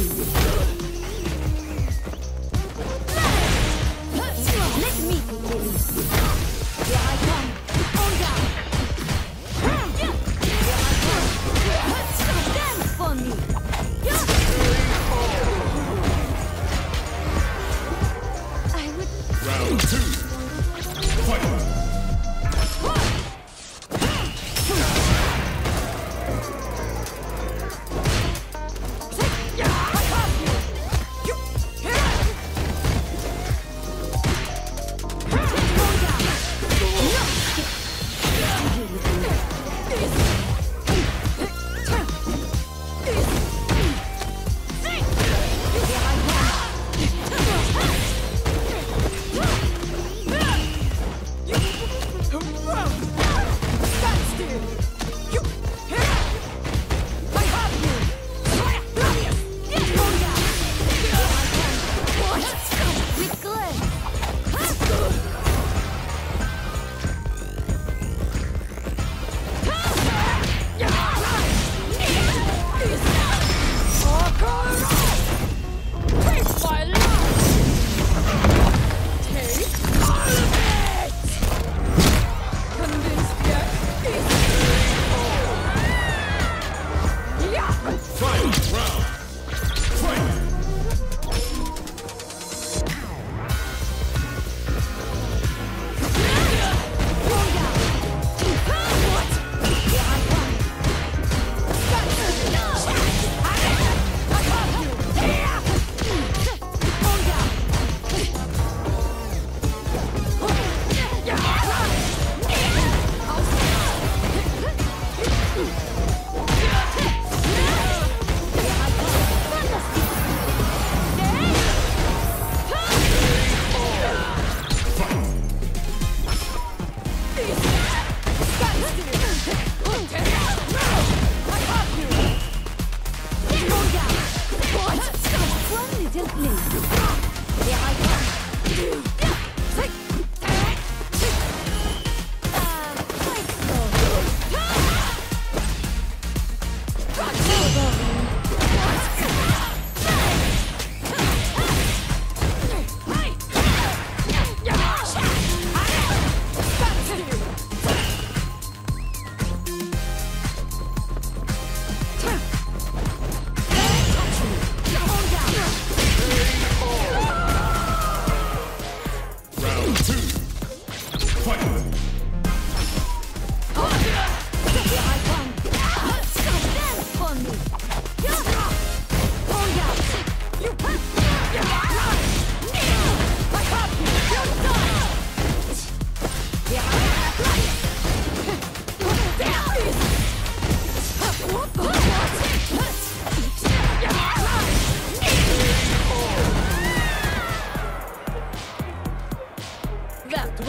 gently.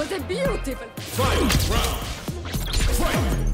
was a beautiful... Fight round! Fight!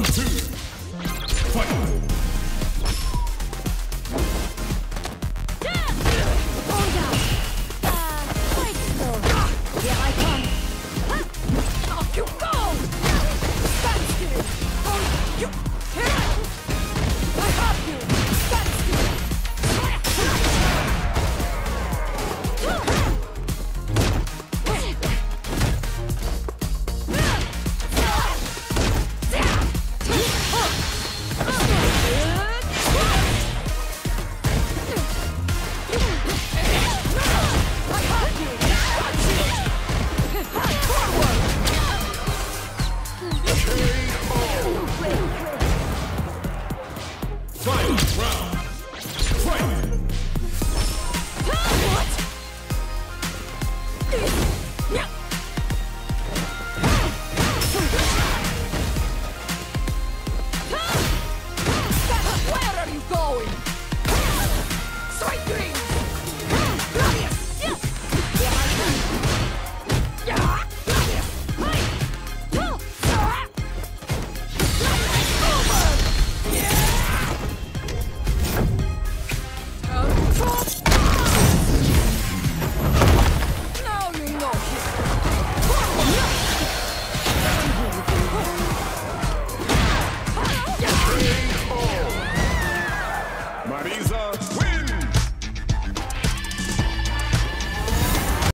One, two, fight!